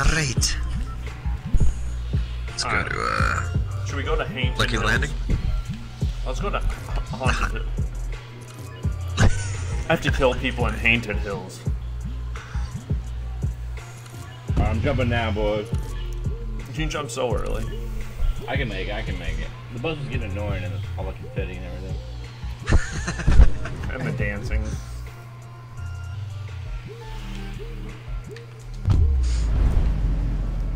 Alright. Let's go Alright. to, uh, Should we go to Haunted Lucky Hills? Landing? Let's go to Haunted Hill. I have to kill people in Haunted Hills. I'm jumping now, boys. You can jump so early. I can make it. I can make it. The bus is getting annoying and all the confetti and everything. And the dancing.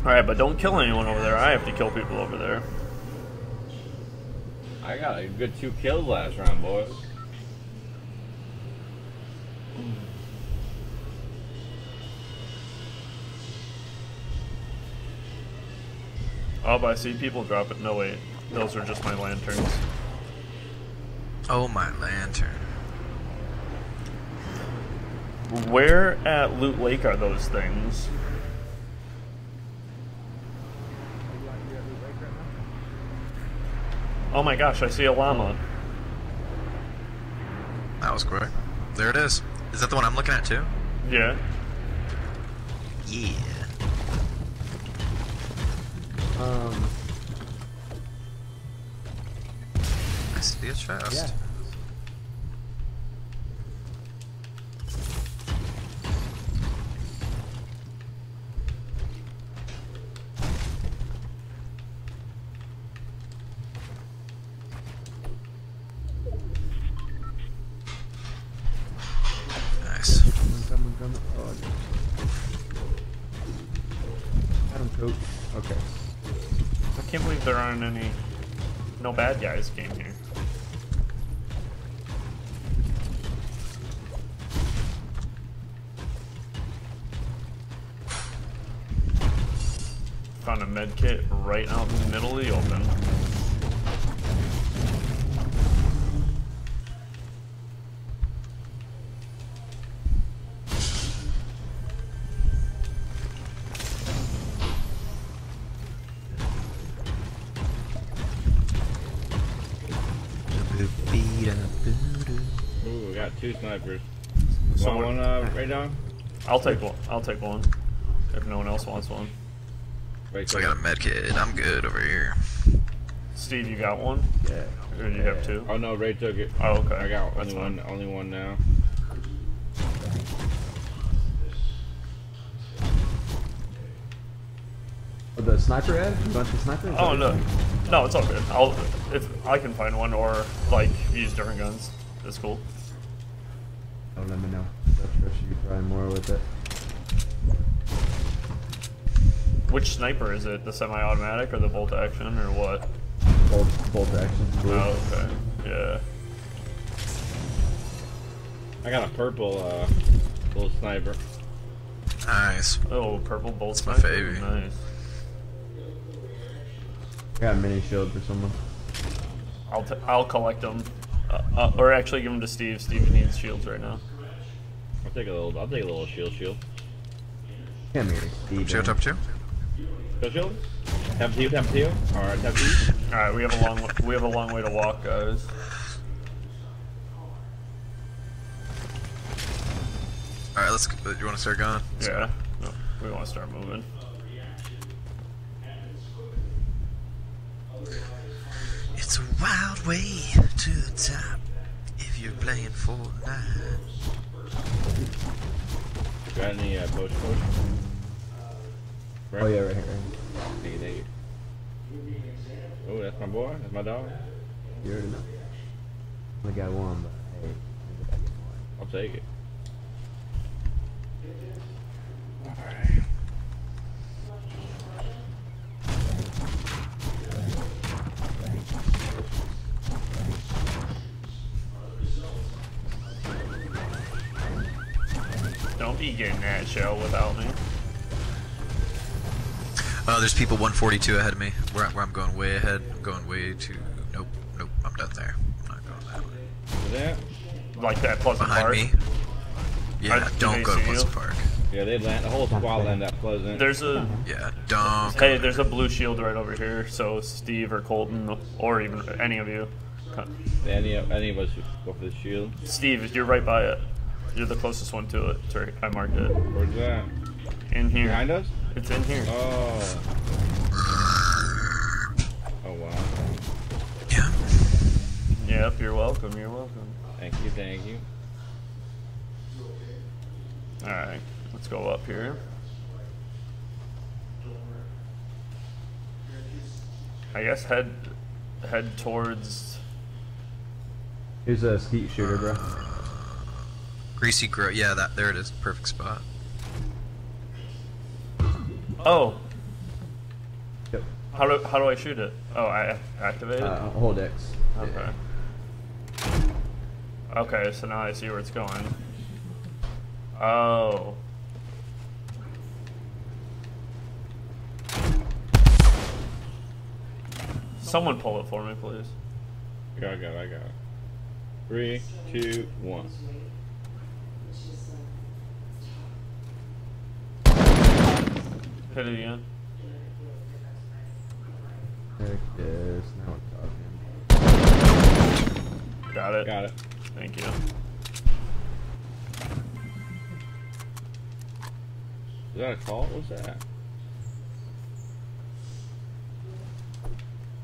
Alright, but don't kill anyone over there. I have to kill people over there. I got a good two kills last round, boys. Oh, but I see people drop it. No, wait. Those are just my lanterns. oh my lantern. Where at Loot Lake are those things? Oh my gosh, I see a llama. That was quick. There it is. Is that the one I'm looking at too? Yeah. Yeah. Um, I see a chest. yeah. Found a med kit right out in the middle of the open. Ooh, we got two snipers. So Want one uh, right now? I'll take one. I'll take one. If no one else wants one. Right So I got a med kit. I'm good over here. Steve, you got one? Yeah. Or do you have two? Oh no, Ray took it. Oh, okay. I got That's only fine. one. Only one now. Oh, the sniper Ed? You want the sniper? Oh no, no, it's all good. I'll if I can find one or like use different guns. That's cool. Oh, let me know. I trust you probably more with it. Which sniper is it? The semi-automatic or the bolt action or what? Bolt, bolt action. Blue. Oh, okay. Yeah. I got a purple uh, little sniper. Nice. Oh, purple bolt That's my favorite. Nice. I got a mini shield for someone. I'll t- I'll collect them, uh, uh, or actually give them to Steve. Steve needs shields right now. I'll take a little. I'll take a little shield shield. Come here, Steve. Shield top two? Shield shield. Tap two, tap two. All right, tap two. All right, we have a long we have a long way to walk, guys. Alright, let's. go- You want to start going? Let's Yeah. go. No, we want to start moving. It's a wild way to the top if you're playing Fortnite. Got any uh, post post? Oh yeah, right here. Right here. Take it. Oh, that's my boy. That's my dog. You already know. Only got one, but hey, I get more. I'll take it. Don't be getting that shell without me. Uh, there's people 142 ahead of me. Where, where I'm going way ahead. I'm going way to. Nope, nope. I'm done there. I'm not going that way. Is that? Like that Pleasant Behind Park. me. Yeah, Are- do don't go to Pleasant you? Park. Yeah, they land. The whole squad land that pleasant. There's a Yeah, don't. hey, go there's there. a blue shield right over here. So Steve or Colton or even any of you. any of any of us go for the shield. Steve, you're right by it. You're the closest one to it. Sorry, I marked it. Where's that? In here. Behind us? It's in here. Oh. Oh wow. Yeah. Yep, you're welcome. You're welcome. Thank you, thank you. All right, let's go up here. I guess head head towards. Here's a skeet shooter, bro. Greasy Grove. Yeah, that there it is. Perfect spot. Oh, Yep. how do how do I shoot it? Oh, I activate it. Uh, hold X. okay. Okay, so now I see where it's going. Oh. Someone pull it for me, please. I got I got it, I got it. Three, two, one. Hit it again. There it is. Now we're talking. Got it. Got it. Thank you. Is that a call? What's that?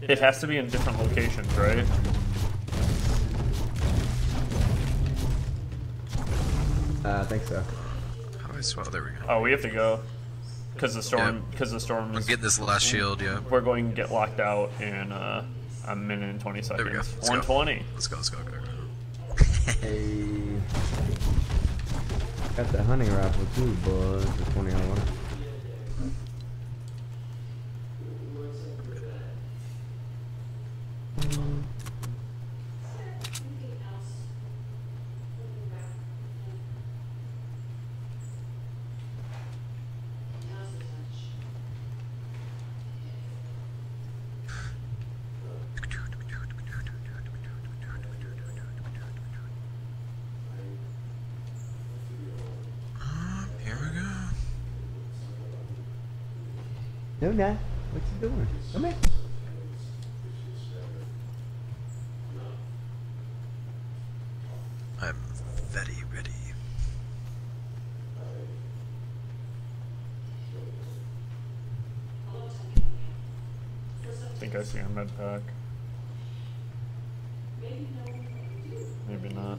It has to be in different locations, right? Uh, I think so. How do I swap? There we go. Oh, we have to go. Because the storm, Yeah. because the storm I'm is. getting this last shield. Yeah. We're going to get locked out in uh, a minute and 20 seconds. There we go. Let's go. 120. Let's go. Let's go. Go. go. Hey. Got the hunting rifle too, boys. The 20 on one. Um, Here we go. No, nah. What you doing? Come here. I'm very ready. I think I see a med pack. Maybe not.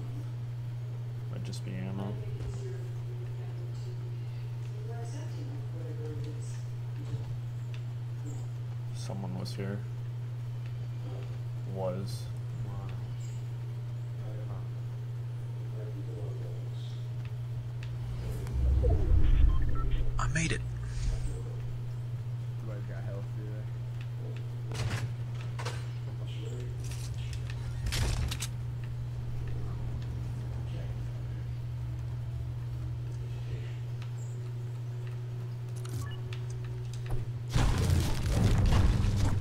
Might just be ammo. Someone was here. Was. I made it. Somebody's got health through there.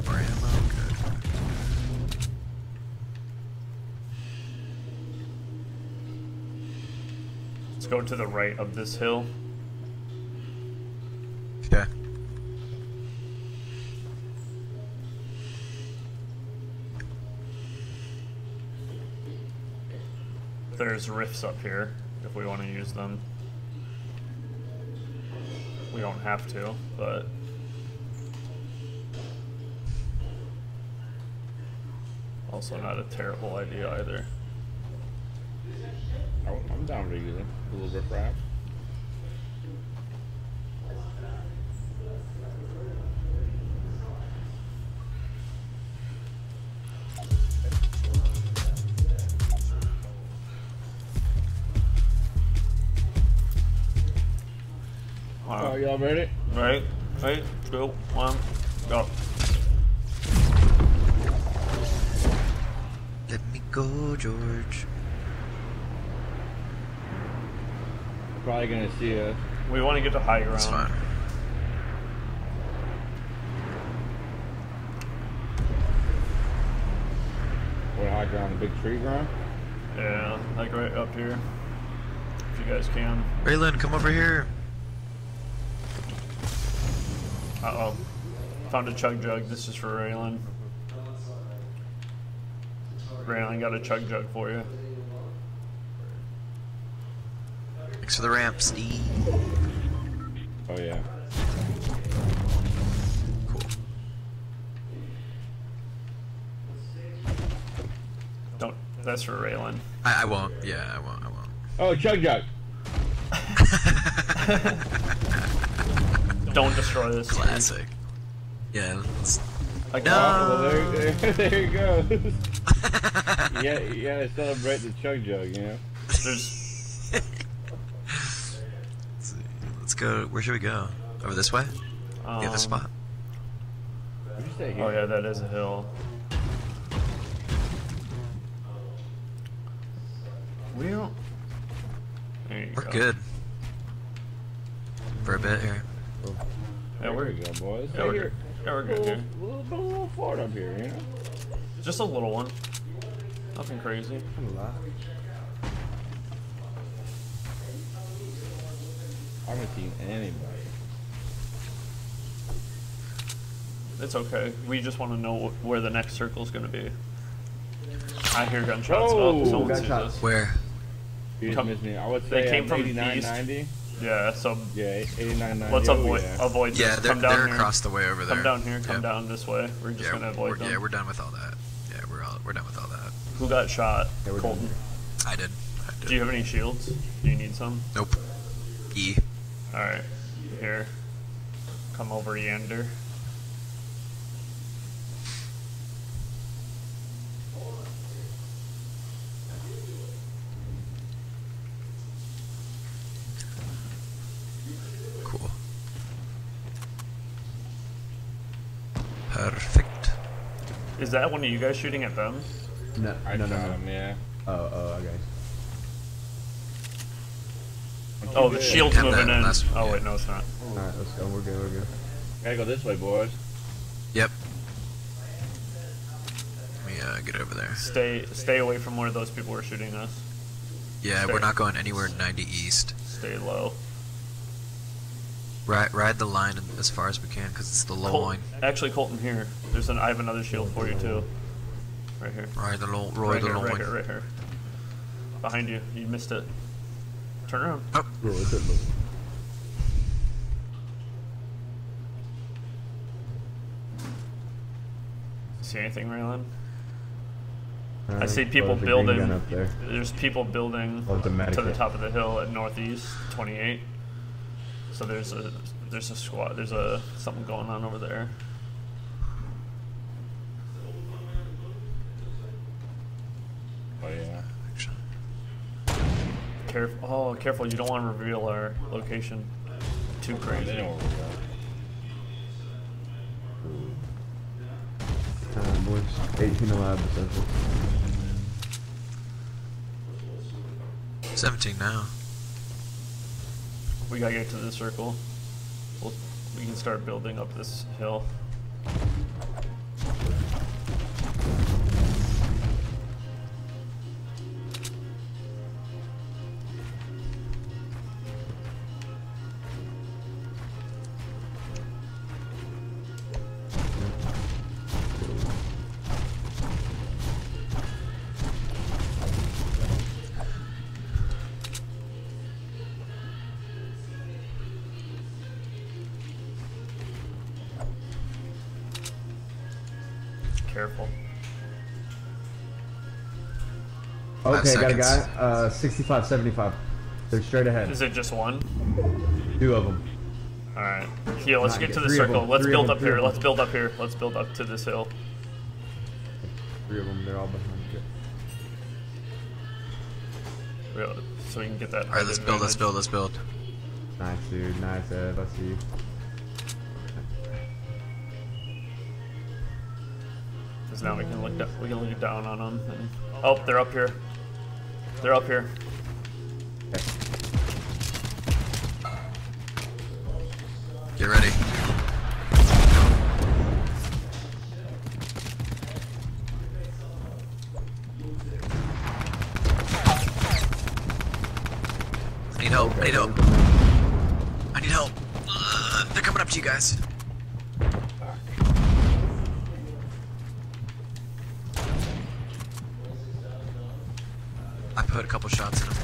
More ammo. Good. Go to the right of this hill. Okay. There's rifts up here if we want to use them. We don't have to, but also not a terrible idea either. I- I'm down to use it. A little bit rap. Wow. Oh, y'all ready? Right, right, go, one, go. Let me go, George. Probably gonna see us. We want to get to high ground. That's fine. What high ground? Big tree ground? Yeah, like right up here. If you guys can. Raylan, come over here. Uh oh. Found a chug jug. This is for Raylan. Raylan got a chug jug for you. Thanks for the ramp, Steve. Oh yeah. Cool. Don't. That's for Raylan. I, I won't. Yeah, I won't. I won't. Oh, chug jug. Don't destroy this. Classic. Yeah. Let's... Like, no. Uh, well, there, there, there you go. yeah, yeah. to celebrate the chug jug, you know. There's go. Where should we go? Over this way? The um, other spot? You say here? Oh yeah, that is a hill. We don't. There you We're go. good. For a bit here. Yeah, There we're we go, boys. Yeah, we're Hey, good. Yeah, we're A good little, here. little, little, little fort up here, you know? Just a little one. Nothing crazy. I haven't seen anybody. It's okay. We just want to know where the next circle is going to be. I hear gunshots. Oh, Oh, someone sees us. Where? You Come- missed me. I would they came um, from 89, east. 90. Yeah, so Yeah, 89, 90. let's oh, avoid yeah. avoid Yeah, this. they're, Come down they're here. across the way over there. Come down here. Come Yep. down this way. We're just Yeah, going to we're, avoid them. yeah, we're done with all that. Yeah, we're all, we're done with all that. Who got shot? Yeah, Colton. I did. I did. Do you have any shields? Do you need some? Nope. E. All right, here. Come over, Yander. Cool. Perfect. Is that one of you guys shooting at them? No, I no, no, shot no. him, yeah. Oh, oh, okay. Oh, the Yeah. shield's Have moving in. last- Oh yeah. wait, no, it's not. Alright, let's go. We're good, we're good. Gotta go this way, boys. Yep. Let me uh, get over there. Stay, stay away from where those people were shooting us. Yeah, Stay. we're not going anywhere 90 east. Stay low. Ride, ride the line as far as we can because it's the low Col- line. Actually, Colton here. There's an. I have another shield for you too. Right here. Ride the low, ride Right the here. low Right line. here. Right here. Behind you. You missed it. Turn around. Oh, Bro, it's at the- See anything, Raylan? Uh, I see oh, people oh, there's a green building. up there. There's people building Oh, it's a to the top of the hill at northeast 28. So there's a there's a squad. There's a something going on over there. Oh, yeah. actually. Careful. Oh, careful! You don't want to reveal our location. Too They crazy. know where we're. Time, boys. 18 alive, essentially. 17 now. We gotta get to the circle. We'll, we can start building up this hill. Got a guy. Uh, 65, 75. They're straight ahead. Is it just one? Two of them. All right. Here, let's Not get to the circle. Let's Three build them. up here. Let's build up here. Let's build up to this hill. Three of them. They're all behind you. Real- So we can get that. All right, let's build. Let's build. Let's build. Nice, dude. Nice, Ed. Let's see. Because now we can look down. We can look down on them. And, oh, they're up here. They're up here. Okay. Get ready. I need help. I need help. I need help. Ugh, they're coming up to you guys. Put a couple shots in them.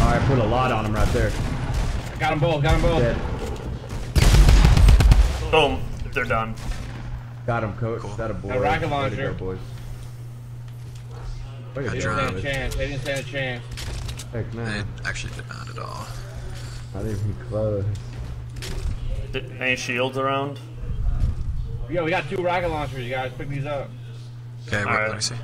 Alright, put a lot on them right there. Got them both, got them both. Dead. Boom. They're done. Got him, coach. Cool. That a boy. A rocket launcher. go, boys. I They go, didn't stand a chance. They didn't stand a chance. Heck They actually did not at all. Not even close. Did, any shields around? Yo, we got two rocket launchers, you guys. Pick these up. Okay, wait, Alright. let me see.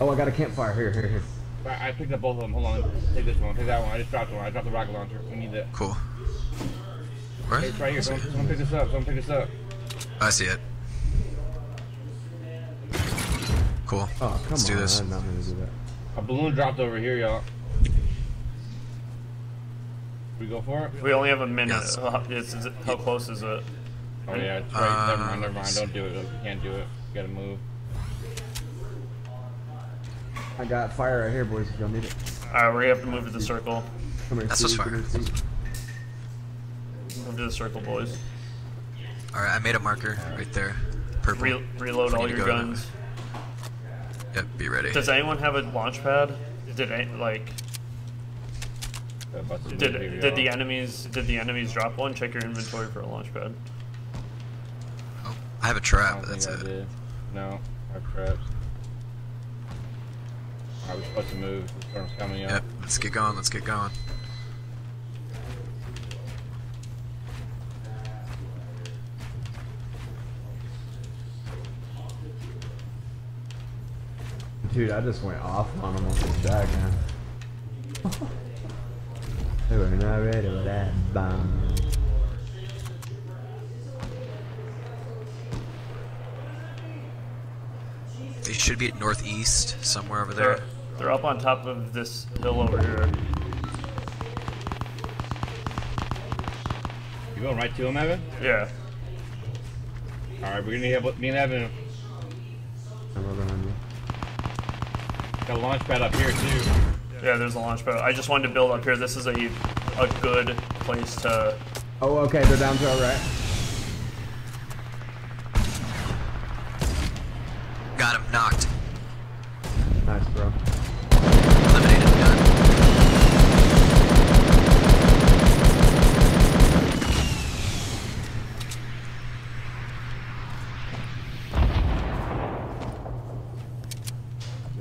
Oh, I got a campfire. Here, here, here. I I picked up both of them. Hold on. Take this one. Take that one. I just dropped one. I dropped the rocket launcher. We need that. Cool. Where? Hey, it's right here. Let's see. Someone, someone pick this up. Someone pick this up. I see it. Cool. Oh, come Let's on. do this. I did not mean to do that. A balloon dropped over here, y'all. We go for it? We only have a minute. Yes. Uh, It's, is it- how close is it? Oh yeah, it's right. never mind. Uh, Never mind. Don't do it. You can't do it. We gotta move. I got fire right here, boys. If y'all need it. Alright, we have to move to the circle. Come here. That's Steve, just come fire. here, Steve. Move to the circle, boys. Alright, I made a marker right there. Purple. Re- reload all your go to- guns. Yep, be ready. Does anyone have a launch pad? Did any, like did did the enemies did the enemies drop one? Check your inventory for a launch pad. Oh, I have a trap, don't but that's think I it. did. No, our traps. Alright, we're supposed to move. The storm's coming up. Yep, let's get going, let's get going. Dude, I just went off on him with the shotgun. they were not ready for that bomb. They should be at northeast, somewhere over They're there. They're up on top of this hill over here. You going right to him, Evan? Yeah. Alright, we're gonna have me and Evan I'm over on got a launch pad up here too. Yeah, there's a launch pad. I just wanted to build up here. This is a a good place to Oh, okay. They're down to our right. Got him, knocked. Nice, bro. Eliminated, done.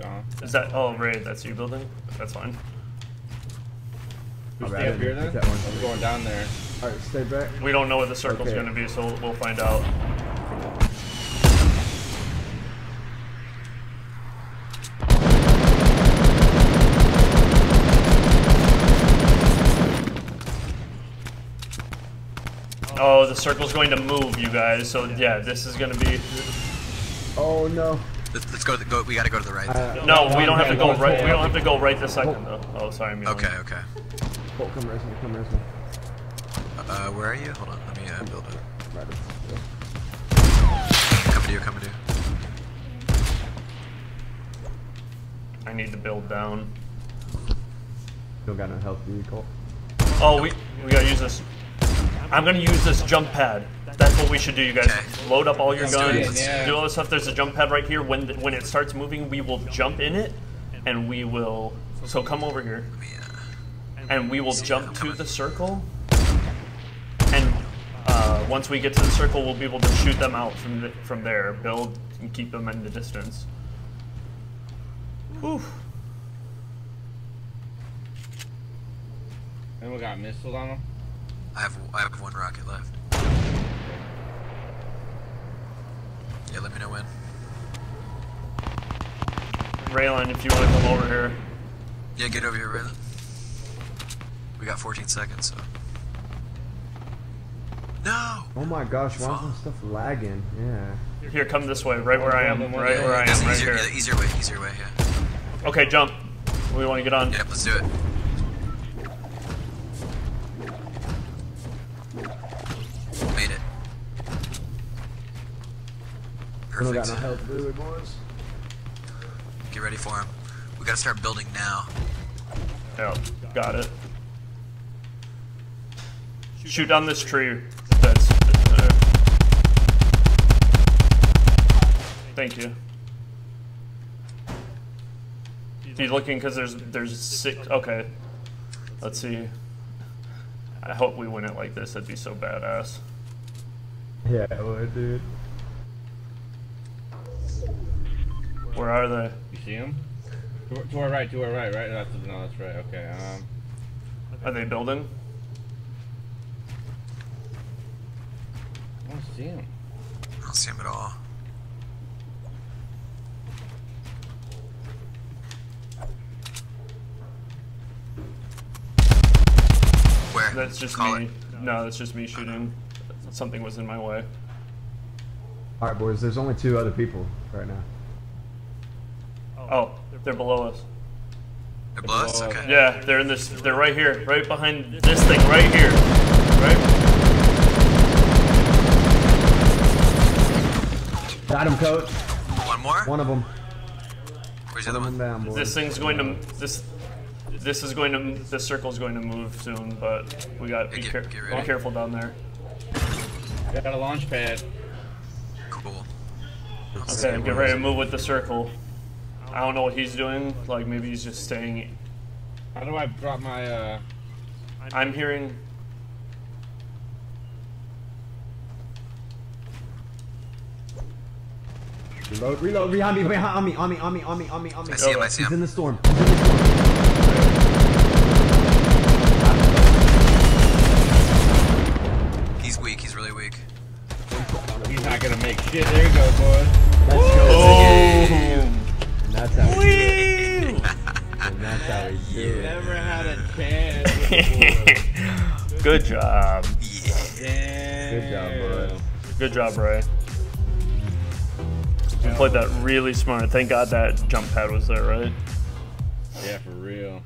Gone. Is that that's you building? That's fine. We Alright, stay I up here then? hit that one. I'm going down there. Alright, stay back. We don't know what the circle's Okay. gonna be, so we'll, we'll find out. Oh, the circle's going to move, you guys. So yeah, this is gonna be. Oh, no. Let's, let's go, to the, go. We gotta go to the right. Uh, No, we don't have to go right. We don't have to go right this second though. Oh, sorry, me. Okay, okay. Colt, come race me. Come race me. Uh, where are you? Hold on, let me uh, build it. Right up. Yeah. Coming to you, coming to you. I need to build down. Don't got no health, do you, Colt? Oh, we we gotta use this. I'm gonna use this jump pad. That's what we should do, you guys. Load up all your Let's do it, guns. let's do all this stuff. There's a jump pad right here. When the, when it starts moving, we will jump in it, and we will. So come over here, Let me, uh, and we will jump to the circle. And uh, once we get to the circle, we'll be able to shoot them out from the, from there. Build and keep them in the distance. Whew. Anyone got missiles on them? I have I have one rocket left. Yeah, let me know when. Raylan, if you want to come over here. Yeah, get over here, Raylan. We got 14 seconds, so. No! Oh my gosh, why is Fuck. my stuff lagging? Yeah. Here, come this way, right where I am, right where I That's am, right easier, here. yeah, easier way, easier way, yeah. Okay, jump. We want to get on. Yep, let's do it. I don't got Perfect. no health, do we, boys? Get ready for him. We gotta start building now. Yeah, got it. Shoot down this tree. That's. Uh, thank you. Be looking because there's there's six. Okay. Let's see. I hope we win it like this. That'd be so badass. Yeah, I would, dude. Where are they? You see them? To, our- to our right, to our right, right? That's, no, that's right. Okay. Um, Are they building? I don't see him. I don't see him at all. Where? That's just Call me. it. No, that's just me shooting. Something was in my way. All right, boys. There's only two other people right now. Oh, they're below us. They're below us? Okay. Yeah, they're in this. They're right here, right behind this thing, right here, right. Got him, coach. One more? One of them. Where's the other One of them down, boys. This thing's going to this. This is going to. This circle's going to move soon, but we got to be, Get- care- get be careful down there. Got a launch pad. Cool. Okay, get ready to move with the circle. I don't know what he's doing. Like maybe he's just staying. How do I drop my, uh... I'm hearing. Reload, reload, behind me, behind me, on me, on me, on me, on me, on me. I see him, I see He's in him. the storm. He's in the storm. He's weak, he's really weak. He's not gonna make shit. There you go, boys. Let's go. Oh! And that's how we do it. And that's how we do it. Never had a chance. with. Good job. Yeah. Good job, boys. Good job, Ray. You played that really smart. Thank God that jump pad was there, right? Yeah, for real.